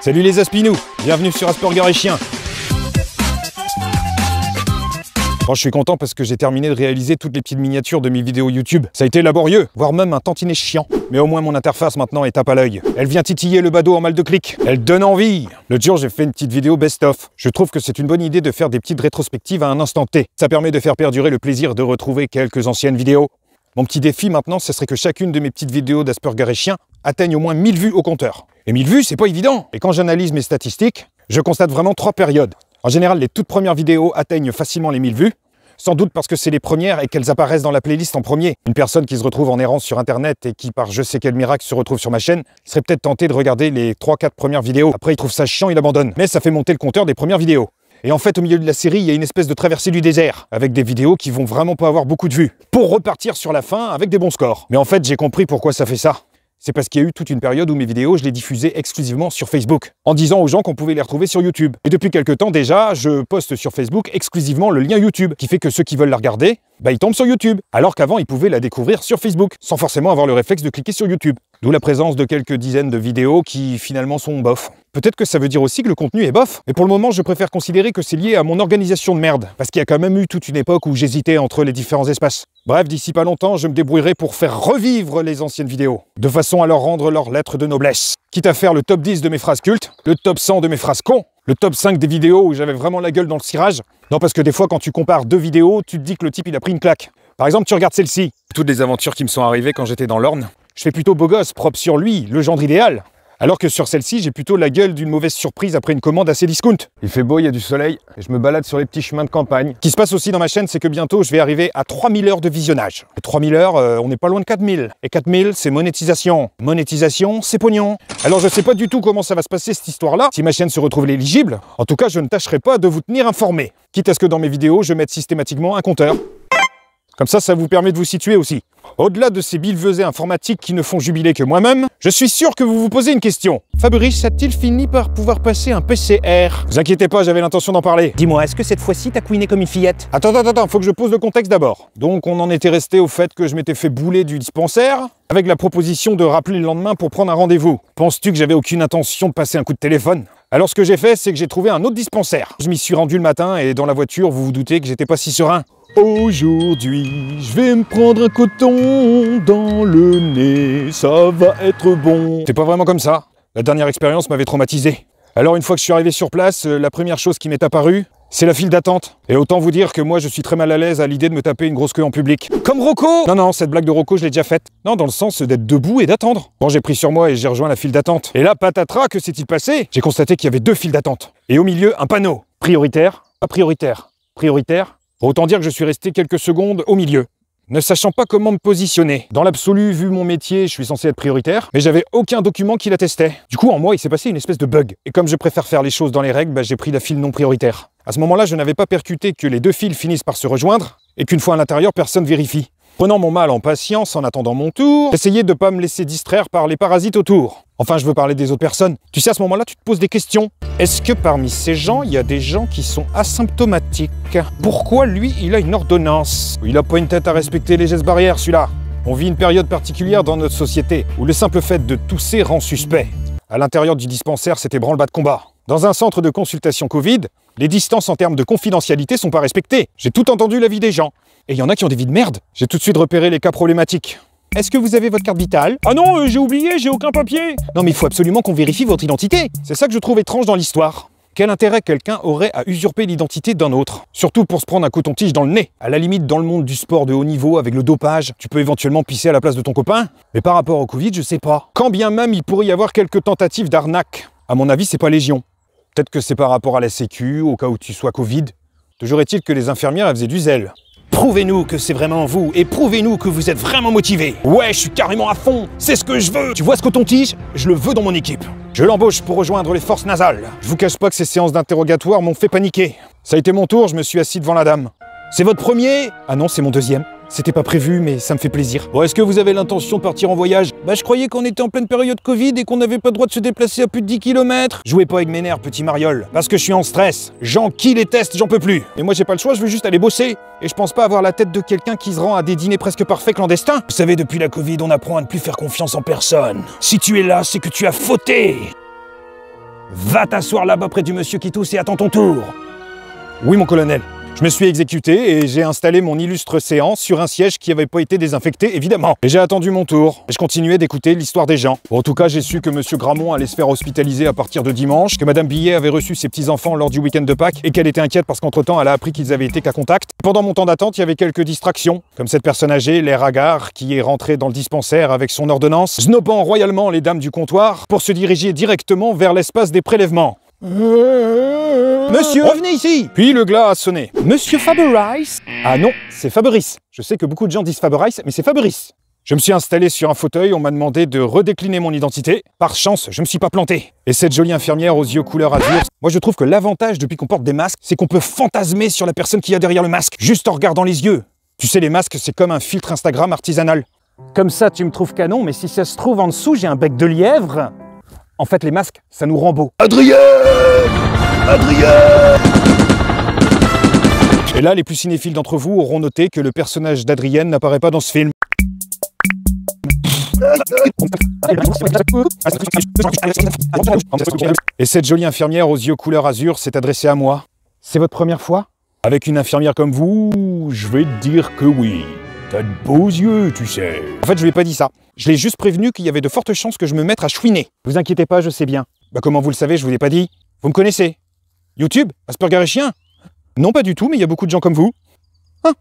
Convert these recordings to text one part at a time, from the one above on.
Salut les aspinous, bienvenue sur Asperger et Chien. Je suis content parce que j'ai terminé de réaliser toutes les petites miniatures de mes vidéos YouTube. Ça a été laborieux, voire même un tantinet chiant. Mais au moins mon interface maintenant est tape à l'œil. Elle vient titiller le badaud en mal de clic. Elle donne envie. Le jour, j'ai fait une petite vidéo best-of. Je trouve que c'est une bonne idée de faire des petites rétrospectives à un instant T. Ça permet de faire perdurer le plaisir de retrouver quelques anciennes vidéos. Mon petit défi maintenant, ce serait que chacune de mes petites vidéos d'Asperger et Chien atteigne au moins 1000 vues au compteur. Et 1000 vues, c'est pas évident. Et quand j'analyse mes statistiques, je constate vraiment trois périodes. En général, les toutes premières vidéos atteignent facilement les 1000 vues, sans doute parce que c'est les premières et qu'elles apparaissent dans la playlist en premier. Une personne qui se retrouve en errance sur Internet et qui, par je sais quel miracle, se retrouve sur ma chaîne, serait peut-être tenté de regarder les 3-4 premières vidéos. Après, il trouve ça chiant, il abandonne. Mais ça fait monter le compteur des premières vidéos. Et en fait, au milieu de la série, il y a une espèce de traversée du désert, avec des vidéos qui vont vraiment pas avoir beaucoup de vues, pour repartir sur la fin avec des bons scores. Mais en fait, j'ai compris pourquoi ça fait ça. C'est parce qu'il y a eu toute une période où mes vidéos, je les diffusais exclusivement sur Facebook, en disant aux gens qu'on pouvait les retrouver sur YouTube. Et depuis quelques temps déjà, je poste sur Facebook exclusivement le lien YouTube, qui fait que ceux qui veulent la regarder, bah ils tombent sur YouTube. Alors qu'avant, ils pouvaient la découvrir sur Facebook, sans forcément avoir le réflexe de cliquer sur YouTube. D'où la présence de quelques dizaines de vidéos qui finalement sont bof. Peut-être que ça veut dire aussi que le contenu est bof, mais pour le moment je préfère considérer que c'est lié à mon organisation de merde, parce qu'il y a quand même eu toute une époque où j'hésitais entre les différents espaces. Bref, d'ici pas longtemps, je me débrouillerai pour faire revivre les anciennes vidéos, de façon à leur rendre leur lettre de noblesse. Quitte à faire le top 10 de mes phrases cultes, le top 100 de mes phrases cons, le top 5 des vidéos où j'avais vraiment la gueule dans le cirage. Non, parce que des fois quand tu compares deux vidéos, tu te dis que le type il a pris une claque. Par exemple, tu regardes celle-ci, toutes les aventures qui me sont arrivées quand j'étais dans l'Orne, je fais plutôt beau gosse, propre sur lui, le gendre idéal. Alors que sur celle-ci, j'ai plutôt la gueule d'une mauvaise surprise après une commande assez discount. Il fait beau, il y a du soleil, et je me balade sur les petits chemins de campagne. Ce qui se passe aussi dans ma chaîne, c'est que bientôt, je vais arriver à 3000 heures de visionnage. Et 3000 heures, euh, on n'est pas loin de 4000. Et 4000, c'est monétisation. Monétisation, c'est pognon. Alors je sais pas du tout comment ça va se passer cette histoire-là, si ma chaîne se retrouve éligible. En tout cas, je ne tâcherai pas de vous tenir informé. Quitte à ce que dans mes vidéos, je mette systématiquement un compteur. Comme ça, ça vous permet de vous situer aussi. Au-delà de ces billevesées informatiques qui ne font jubiler que moi-même, je suis sûr que vous vous posez une question. Fabrice a-t-il fini par pouvoir passer un PCR Vous inquiétez pas, j'avais l'intention d'en parler. Dis-moi, est-ce que cette fois-ci t'as couiné comme une fillette? Attends, attends, attends, faut que je pose le contexte d'abord. Donc on en était resté au fait que je m'étais fait bouler du dispensaire, avec la proposition de rappeler le lendemain pour prendre un rendez-vous. Penses-tu que j'avais aucune intention de passer un coup de téléphone? Alors ce que j'ai fait, c'est que j'ai trouvé un autre dispensaire. Je m'y suis rendu le matin et dans la voiture, vous vous doutez que j'étais pas si serein. Aujourd'hui, je vais me prendre un coton dans le nez, ça va être bon. C'est pas vraiment comme ça. La dernière expérience m'avait traumatisé. Alors une fois que je suis arrivé sur place, euh, la première chose qui m'est apparue, c'est la file d'attente. Et autant vous dire que moi je suis très mal à l'aise à l'idée de me taper une grosse queue en public. Comme Rocco Non, non, cette blague de Rocco je l'ai déjà faite. Non, dans le sens d'être debout et d'attendre. Bon, j'ai pris sur moi et j'ai rejoint la file d'attente. Et là, patatras, que s'est-il passé? J'ai constaté qu'il y avait deux files d'attente. Et au milieu, un panneau. Prioritaire, pas prioritaire. Prioritaire, Autant dire que je suis resté quelques secondes au milieu, ne sachant pas comment me positionner. Dans l'absolu, vu mon métier, je suis censé être prioritaire, mais j'avais aucun document qui l'attestait. Du coup, en moi, il s'est passé une espèce de bug. Et comme je préfère faire les choses dans les règles, bah, j'ai pris la file non prioritaire. À ce moment-là, je n'avais pas percuté que les deux files finissent par se rejoindre, et qu'une fois à l'intérieur, personne vérifie. Prenant mon mal en patience en attendant mon tour, essayez de pas me laisser distraire par les parasites autour. Enfin, je veux parler des autres personnes. Tu sais, à ce moment-là, tu te poses des questions. Est-ce que parmi ces gens, il y a des gens qui sont asymptomatiques? Pourquoi lui, il a une ordonnance? Il a pas une tête à respecter les gestes barrières, celui-là. On vit une période particulière dans notre société où le simple fait de tousser rend suspect. À l'intérieur du dispensaire, c'était branle-bas de combat. Dans un centre de consultation Covid, les distances en termes de confidentialité sont pas respectées. J'ai tout entendu la vie des gens. Et il y en a qui ont des vies de merde. J'ai tout de suite repéré les cas problématiques. Est-ce que vous avez votre carte vitale? Ah non, euh, j'ai oublié, j'ai aucun papier Non mais il faut absolument qu'on vérifie votre identité C'est ça que je trouve étrange dans l'histoire. Quel intérêt quelqu'un aurait à usurper l'identité d'un autre? Surtout pour se prendre un coton-tige dans le nez. À la limite, dans le monde du sport de haut niveau, avec le dopage, tu peux éventuellement pisser à la place de ton copain. Mais par rapport au Covid, je sais pas. Quand bien même il pourrait y avoir quelques tentatives d'arnaque. À mon avis, c'est pas légion. Peut-être que c'est par rapport à la sécu, au cas où tu sois Covid. Toujours est-il que les infirmières elles faisaient du zèle. Prouvez-nous que c'est vraiment vous et prouvez-nous que vous êtes vraiment motivé. Ouais, je suis carrément à fond, c'est ce que je veux. Tu vois ce coton-tige Je le veux dans mon équipe. Je l'embauche pour rejoindre les forces nasales. Je vous cache pas que ces séances d'interrogatoire m'ont fait paniquer. Ça a été mon tour, je me suis assis devant la dame. C'est votre premier? Ah non, c'est mon deuxième. C'était pas prévu, mais ça me fait plaisir. Bon, est-ce que vous avez l'intention de partir en voyage? Bah, je croyais qu'on était en pleine période Covid et qu'on n'avait pas le droit de se déplacer à plus de 10 km. Jouez pas avec mes nerfs, petit mariole. Parce que je suis en stress. J'en qui les tests, j'en peux plus. Et moi, j'ai pas le choix, je veux juste aller bosser. Et je pense pas avoir la tête de quelqu'un qui se rend à des dîners presque parfaits clandestins. Vous savez, depuis la Covid, on apprend à ne plus faire confiance en personne. Si tu es là, c'est que tu as fauté. Va t'asseoir là-bas près du monsieur qui tousse et attends ton tour. Oui, mon colonel. Je me suis exécuté et j'ai installé mon illustre séance sur un siège qui n'avait pas été désinfecté, évidemment. Et j'ai attendu mon tour. Et je continuais d'écouter l'histoire des gens. En tout cas, j'ai su que Monsieur Gramont allait se faire hospitaliser à partir de dimanche, que Madame Billet avait reçu ses petits-enfants lors du week-end de Pâques et qu'elle était inquiète parce qu'entre-temps, elle a appris qu'ils avaient été qu'à contact. Pendant mon temps d'attente, il y avait quelques distractions, comme cette personne âgée, l'air hagard, qui est rentrée dans le dispensaire avec son ordonnance, snobant royalement les dames du comptoir pour se diriger directement vers l'espace des prélèvements. Monsieur, revenez ici Puis le glas a sonné. Monsieur Fabrice Ah non, c'est Fabrice. Je sais que beaucoup de gens disent Fabrice, mais c'est Fabrice. Je me suis installé sur un fauteuil, on m'a demandé de redécliner mon identité. Par chance, je me suis pas planté. Et cette jolie infirmière aux yeux couleur azur, moi je trouve que l'avantage depuis qu'on porte des masques, c'est qu'on peut fantasmer sur la personne qui y a derrière le masque, juste en regardant les yeux. Tu sais, les masques, c'est comme un filtre Instagram artisanal. Comme ça, tu me trouves canon, mais si ça se trouve en dessous, j'ai un bec de lièvre. En fait, les masques, ça nous rend beau. Adrien Adrien Et là, les plus cinéphiles d'entre vous auront noté que le personnage d'Adrienne n'apparaît pas dans ce film. Et cette jolie infirmière aux yeux couleur azur s'est adressée à moi. C'est votre première fois? Avec une infirmière comme vous, je vais te dire que oui. T'as de beaux yeux, tu sais. En fait, je lui ai pas dit ça. Je l'ai juste prévenu qu'il y avait de fortes chances que je me mette à chouiner. Vous inquiétez pas, je sais bien. Bah comment vous le savez, je vous l'ai pas dit. Vous me connaissez YouTube Asperger et chien Non, pas du tout, mais il y a beaucoup de gens comme vous. Hein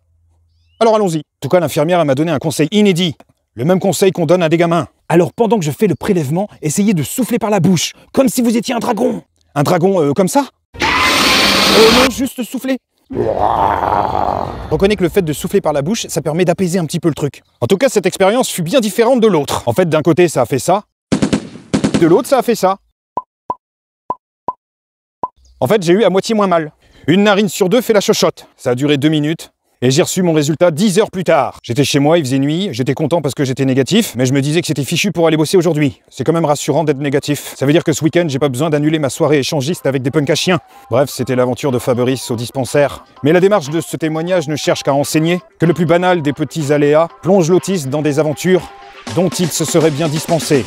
Alors allons-y. En tout cas, l'infirmière m'a donné un conseil inédit. Le même conseil qu'on donne à des gamins. Alors pendant que je fais le prélèvement, essayez de souffler par la bouche, comme si vous étiez un dragon. Un dragon euh, comme ça? Oh non, juste souffler. Reconnais que le fait de souffler par la bouche, ça permet d'apaiser un petit peu le truc. En tout cas, cette expérience fut bien différente de l'autre. En fait, d'un côté, ça a fait ça. De l'autre, ça a fait ça. En fait, j'ai eu à moitié moins mal. Une narine sur deux fait la chochotte. Ça a duré deux minutes. Et j'ai reçu mon résultat 10 heures plus tard. J'étais chez moi, il faisait nuit, j'étais content parce que j'étais négatif, mais je me disais que c'était fichu pour aller bosser aujourd'hui. C'est quand même rassurant d'être négatif. Ça veut dire que ce week-end, j'ai pas besoin d'annuler ma soirée échangiste avec des punks à chiens. Bref, c'était l'aventure de Fabrice au dispensaire. Mais la démarche de ce témoignage ne cherche qu'à enseigner que le plus banal des petits aléas plonge l'autiste dans des aventures dont il se serait bien dispensé.